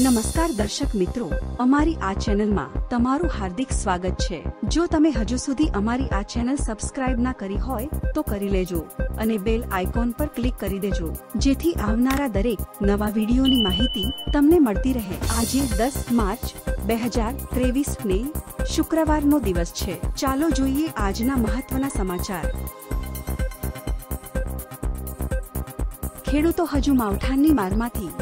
નમસ્કાર દર્શક મિત્રો. અમારી આ ચેનલમાં તમારું હાર્દિક સ્વાગત છે. જો તમે હજુ સુધી અમારી આ ચેનલ સબસ્ક્રાઇબ ના કરી હોય, તો કરી લેજો અને બેલ આઇકોન પર ક્લિક કરી દેજો. જેથી આવનારા દરેક નવા વિડીયોની માહિતી તમને મળતી રહે. આજે દસ માર્ચ બે હજાર ત્રેવીસ ને શુક્રવારનો દિવસ છે. ચાલો જોઈએ આજના મહત્વના સમાચાર. ખેડૂતો હજુ માવઠાની મારમાંથી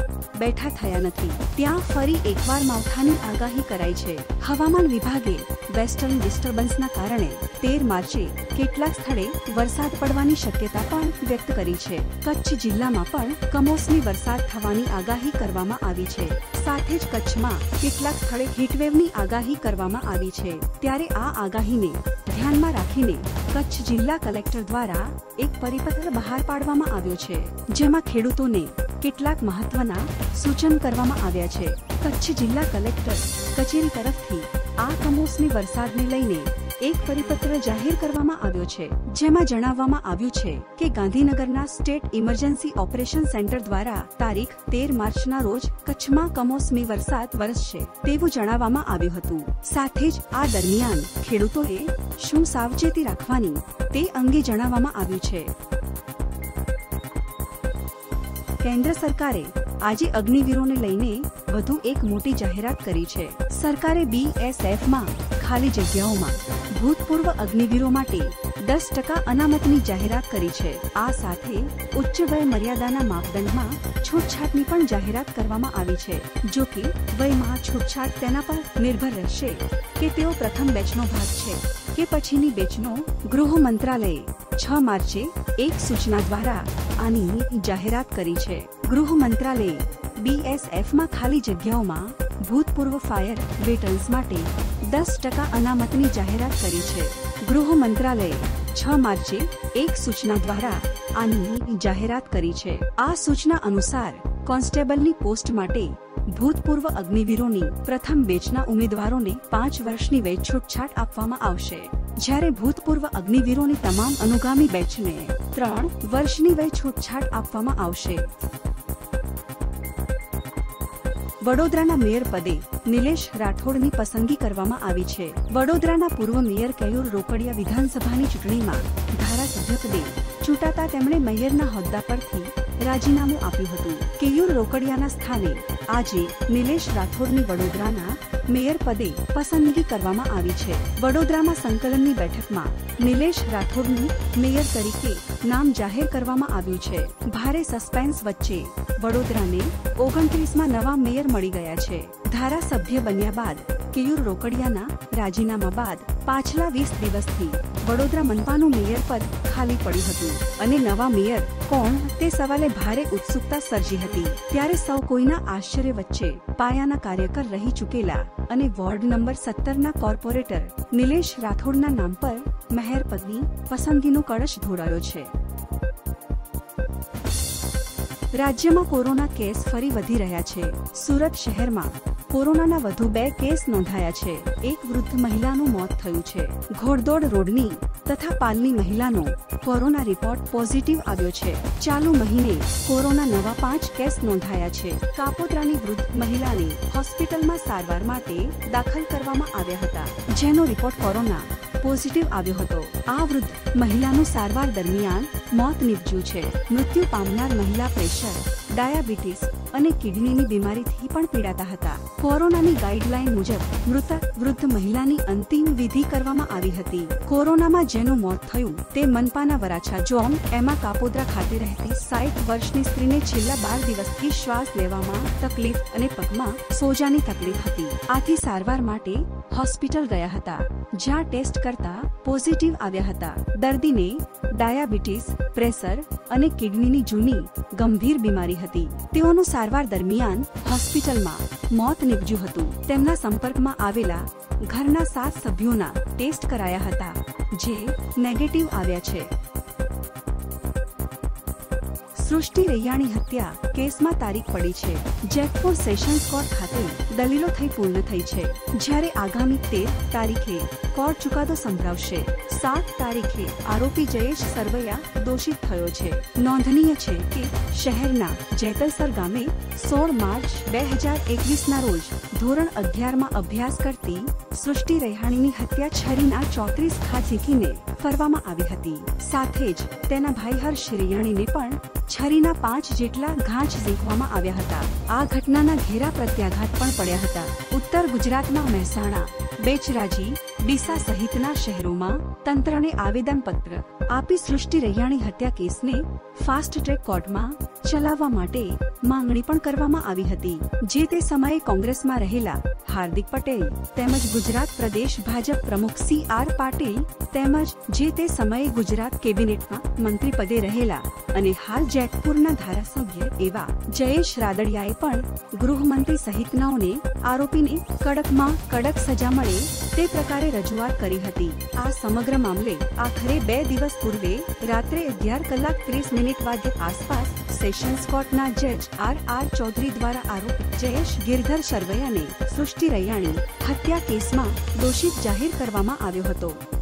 બેઠા થયા નથી. ત્યાં ફરી એકવાર માવઠાની આગાહી કરાઈ છે. હવામાન વિભાગે વેસ્ટર્ન ડિસ્ટર્બન્સના કારણે તેર માર્ચે કેટલાક સ્થળે વરસાદ પડવાની શક્યતા પણ વ્યક્ત કરી છે. કચ્છ જિલ્લામાં પણ કમોસમી વરસાદ થવાની આગાહી કરવામાં આવી છે. સાથે જ કચ્છમાં કેટલાક સ્થળે હીટવેવની આગાહી કરવામાં આવી છે. ત્યારે આ આગાહીને ધ્યાનમાં રાખીને કચ્છ જિલ્લા કલેક્ટર દ્વારા એક પરિપત્ર બહાર પાડવામાં આવ્યો છે. જેમાં ખેડૂતોને કેટલાક મહત્વના સૂચન કરવામાં આવ્યા છે. કચ્છ જિલ્લા કલેક્ટર કચેરી તરફથી આ કમોસમી વરસાદને લઈને એક પરિપત્ર જાહેર કરવામાં આવ્યો છે. જેમાં જણાવવામાં આવ્યું છે કે ગાંધીનગરના સ્ટેટ ઇમરજન્સી ઓપરેશન સેન્ટર દ્વારા તારીખ તેર માર્ચના રોજ કચ્છમાં કમોસમી વરસાદ વરસશે તેવું જણાવવામાં આવ્યું હતું. સાથે જ આ દરમિયાન ખેડૂતોએ શું સાવચેતી રાખવાની તે અંગે જણાવવામાં આવ્યું છે. કેન્દ્ર સરકારે આજે અગ્નિવીરોને લઈને વધુ એક મોટી જાહેરાત કરી છે. સરકારે બીએસએફમાં ખાલી જગ્યાઓમાં ભૂતપૂર્વ અગ્નિવીરો માટે દસ ટકા અનામતની જાહેરાત કરી છે. આ સાથે ઉચ્ચ વય મર્યાદાના માપદંડમાં છૂટછાટની પણ જાહેરાત કરવામાં આવી છે. જો કે વયમાં છૂટછાટ તેના પર નિર્ભર રહેશે કે તેઓ પ્રથમ બેચનો ભાગ છે કે પછીની બેચનો ગૃહ મંત્રાલયે છ માર્ચે એક સૂચના દ્વારા આની જાહેરાત કરી છે. ગૃહ મંત્રાલયે બીએસએફમાં ખાલી જગ્યાઓમાં ભૂતપૂર્વ ફાયર વેટરન્સ માટે દસ ટકા અનામતની જાહેરાત કરી છે. ગૃહ મંત્રાલયે છ માર્ચે એક સૂચના દ્વારા આની જાહેરાત કરી છે. આ સૂચના અનુસાર કોન્સ્ટેબલની પોસ્ટ માટે ભૂતપૂર્વ અગ્નિવીરોની પ્રથમ બેચના ઉમેદવારોને પાંચ વર્ષની વેચ છૂટછાટ આપવામાં આવશે. જ્યારે ભૂતપૂર્વ અગ્નિવીરોની તમામ અનુગામી બેચને ત્રણ વર્ષની વય છૂટછાટ આપવામાં આવશે. વડોદરાના મેયર પદે નિલેશ રાઠોડની પસંદગી કરવામાં આવી છે. વડોદરાના પૂર્વ મેયર કેયુર રોકડિયા વિધાનસભાની ચૂંટણીમાં ધારાસભ્ય પદે ચૂંટાતા તેમણે મેયરના હોદ્દા પરથી રાજીનામું આપ્યું હતું. કેયુર રોકડિયાના સ્થાને આજે નિલેશ રાઠોડની વડોદરાના મેયર પદે પસંદગી કરવામાં આવી છે. વડોદરામાં સંકલનની બેઠકમાં નિલેશ રાઠોડનું મેયર તરીકે નામ જાહેર કરવામાં આવ્યું છે. ભારે સસ્પેન્સ વચ્ચે વડોદરાને ઓગણત્રીસમાં નવા મેયર મળી ગયા છે. ધારાસભ્ય બન્યા બાદ કેયુર રોકડિયાના રાજીનામા બાદ પાછલા વીસ દિવસથી વડોદરા મનપાનું મેયર પદ ખાલી પડ્યું હતું. અને નવા મેયર કોણ તે સવાલે ભારે ઉત્સુકતા સર્જી હતી. ત્યારે સૌ કોઈના આશ્ચર્ય વચ્ચે પાયાના કાર્યકર રહી ચૂકેલા અને વોર્ડ નંબર સત્તરના કોર્પોરેટર નિલેશ રાઠોડના નામ પર મહેર પદની પસંદગીનો કળશ ધોડાયો છે. રાજ્યમાં કોરોના કેસ ફરી વધી રહ્યા છે. સુરત શહેરમાં કોરોનાના વધુ બે કેસ નોંધાયા છે. એક વૃદ્ધ મહિલાનું મોત થયું છે. ઘોડદોડ રોડની તથા પાલની મહિલાનો કોરોના રિપોર્ટ પોઝિટિવ આવ્યો છે. ચાલુ મહિને કોરોના નવા પાંચ કેસ નોંધાયા છે. કાપોદ્રાની વૃદ્ધ મહિલાને હોસ્પિટલમાં સારવાર માટે દાખલ કરવામાં આવ્યા હતા. જેનો રિપોર્ટ કોરોના પોઝિટિવ આવ્યો હતો. આ વૃદ્ધ મહિલાનું સારવાર દરમિયાન મોત નીપજ્યું છે. મૃત્યુ પામનાર મહિલા પ્રેશર ડાયાબિટીસ અને કિડનીની બીમારીથી પણ પીડાતા હતા. કોરોનાની ગાઈડલાઈન મુજબ મૃતક વૃદ્ધ મહિલાની અંતિમ વિધિ કરવામાં આવી હતી. કોરોનામાં જેનું મોત થયું તે મનપાના વરાછા જોમ એમાં કાપોદ્રા ખાતે રહેતી સાઠ વર્ષની સ્ત્રીને છેલ્લા બાર દિવસથી શ્વાસ લેવામાં તકલીફ અને પગમાં સોજાની તકલીફ હતી. આથી સારવાર માટે હોસ્પિટલ ગયા હતા, જ્યાં ટેસ્ટ કરતા પોઝિટિવ આવ્યા હતા. દર્દીને ડાયાબિટીસ, પ્રેશર અને કિડનીની જૂની ગંભીર બીમારી હતી. તેઓનું સારવાર દરમિયાન હોસ્પિટલમાં મોત નીપજ્યું હતું. તેમના સંપર્કમાં આવેલા ઘરના સાત સભ્યોના ટેસ્ટ કરાયા હતા, જે નેગેટિવ આવ્યા છે. સૃષ્ટિ રૈયાણી હત્યા કેસમાં તારીખ પડી છે. જેતપુર સેશન્સ કોર્ટ ખાતે દલીલો થઈ પૂર્ણ થઈ છે. જ્યારે આગામી તેર તારીખે કોર્ટ ચુકાદો સંભળાવશે. સાત તારીખે આરોપી જયેશ સરવૈયા દોષિત થયો છે. નોંધનીય છે કે શહેરના જેતલસર ગામે સોળ માર્ચ બે હજાર એકવીસના રોજ ધોરણ અગિયારમાં અભ્યાસ કરતી સૃષ્ટિ રેહાણીની હત્યા છરીના ચોત્રીસ ઘા ઝીકીને કરવામાં આવી હતી. સાથે જ તેના ભાઈ હર્ષ રેહાણીને પણ છરીના પાંચ જેટલા ઘાંચ ઝીંકવામાં આવ્યા હતા. આ ઘટનાના ઘેરા પ્રત્યાઘાત પણ પડ્યા હતા. ઉત્તર ગુજરાતના મહેસાણા બેચરાજી ડીસા સહિતના શહેરોમાં તંત્રને આવેદનપત્ર આપી સૃષ્ટિ રૈયાણી હત્યા કેસને ફાસ્ટ ટ્રેક કોર્ટમાં ચલાવવા માટે માંગણી પણ કરવામાં આવી હતી. જે તે સમયે કોંગ્રેસમાં રહેલા હાર્દિક પટેલ તેમજ ગુજરાત પ્રદેશ ભાજપ પ્રમુખ સી આર પાટીલ તેમજ જે તે સમયે ગુજરાત કેબિનેટમાં મંત્રી પદે રહેલા અને હાલ જેતપુરના ધારાસભ્ય એવા જયેશ રાદડિયાએ પણ ગૃહમંત્રી સહિતનાઓને આરોપીને કડકમાં કડક સજા મળે તે પ્રકારે રજૂઆત કરી હતી. આ સમગ્ર મામલે આખરે બે દિવસ પૂર્વે રાત્રે અગિયાર કલાક ત્રીસ મિનિટ વાગ્યે આસપાસ સેશન્સ કોર્ટના જજ આર આર ચૌધરી દ્વારા આરોપ જયેશ ગિરધર સરવૈયાને સૃષ્ટિ રૈયાણી હત્યા કેસમાં દોષિત જાહેર કરવામાં આવ્યો હતો.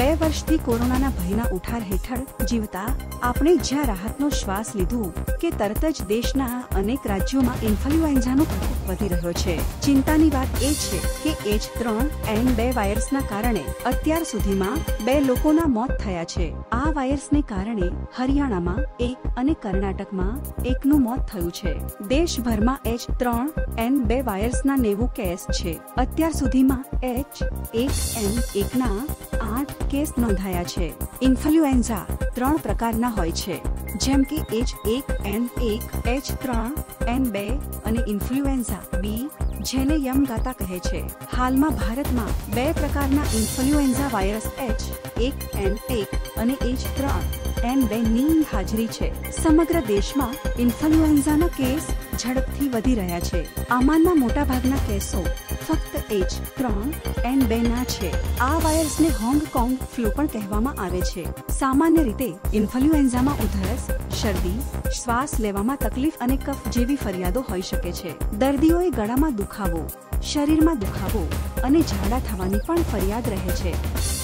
બે વર્ષથી કોરોનાના ભયના ઉઠાર હેઠળ જીવતા આપણે જ્યાં રાહતનો શ્વાસ લીધું કે તરત જ દેશના અનેક રાજ્યોમાં ઇન્ફ્લુએન્ઝાનો પ્રકોપ વધી રહ્યો છે. ચિંતાની વાત એ છે કે એચ ત્રણ એન બે વાયરસના કારણે અત્યાર સુધીમાં બે લોકોના મોત થયા છે. આ વાયરસને કારણે હરિયાણામાં એક અને કર્ણાટકમાં એકનું મોત થયું છે. દેશભરમાં એચ ત્રણ એન બે વાયરસના નેવું કેસ છે. અત્યાર સુધીમાં એચ એક એન એકના આઠ કેસ નોંધાયા છે. ઇન્ફ્લુએન્ઝા ત્રણ પ્રકારના હોય છે. જેમ કે એચ એક એન એક એચ ત્રણ એન બે અને ઇન્ફ્લુએન્ઝા બી જેને યમગાતા કહે છે. હાલમાં ભારતમાં બે પ્રકારના ઇન્ફ્લુએન્ઝા વાયરસ એચ એક એન એક અને એચ ત્રણ એન બે ની હાજરી છે. સમગ્ર દેશમાં ઇન્ફ્લુએન્ઝાના કેસ ઝડપથી વધી રહ્યા છે. આમાંના મોટાભાગના કેસો ફક્ત એચ ત્રણ એન બે ના છે. આ વાયરસને હોંગકોંગ ફ્લૂ પણ કહેવામાં આવે છે. સામાન્ય રીતે ઇન્ફ્લુએન્ઝામાં ઉધરસ, શરદી, શ્વાસ લેવામાં તકલીફ અને કફ જેવી ફરિયાદો હોઈ શકે છે. દર્દીઓએ ગળામાં દુખાવો, શરીરમાં દુખાવો અને ઝાડા થવાની પણ ફરિયાદ રહે છે.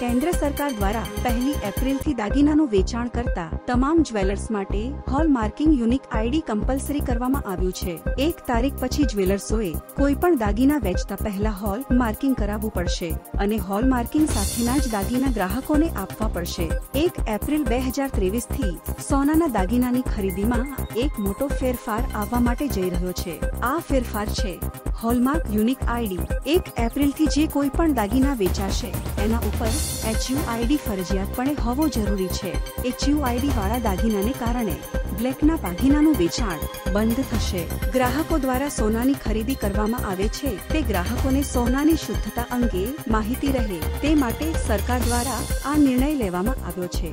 કેન્દ્ર સરકાર દ્વારા પહેલી એપ્રિલથી દાગીનાનું વેચાણ કરતા તમામ જ્વેલર્સ માટે hallmarking unique ID compulsory કરવામાં આવ્યું છે. એક તારીખ પછી જ્વેલર્સોએ કોઈ પણ દાગીના વેચતા પહેલા હોલ માર્કિંગ કરાવવું પડશે અને હોલ માર્કિંગ સાથેના જ દાગીના ગ્રાહકોને આપવા પડશે. એક એપ્રિલ બે હજાર ત્રેવીસથી સોનાના દાગીનાની ખરીદીમાં એક મોટો ફેરફાર આવવા માટે જઈ રહ્યો છે. આ ફેરફાર છે હોલમાર્ક યુનિક આઈડી. એક એપ્રિલથી જે કોઈ પણ દાગીના વેચાશે, એના ઉપર એચયુ આઈડી ફરજિયાતપણે હોવો જરૂરી છે. એચયુ આઈડી વાળા દાગીનાને કારણે બ્લેકના દાગીનાનું વેચાણ બંધ થશે. ગ્રાહકો દ્વારા સોનાની ખરીદી કરવામાં આવે છે. તે ગ્રાહકોને સોનાની શુદ્ધતા અંગે માહિતી રહે. તે માટે સરકાર દ્વારા આ નિર્ણય લેવામાં આવ્યો છે.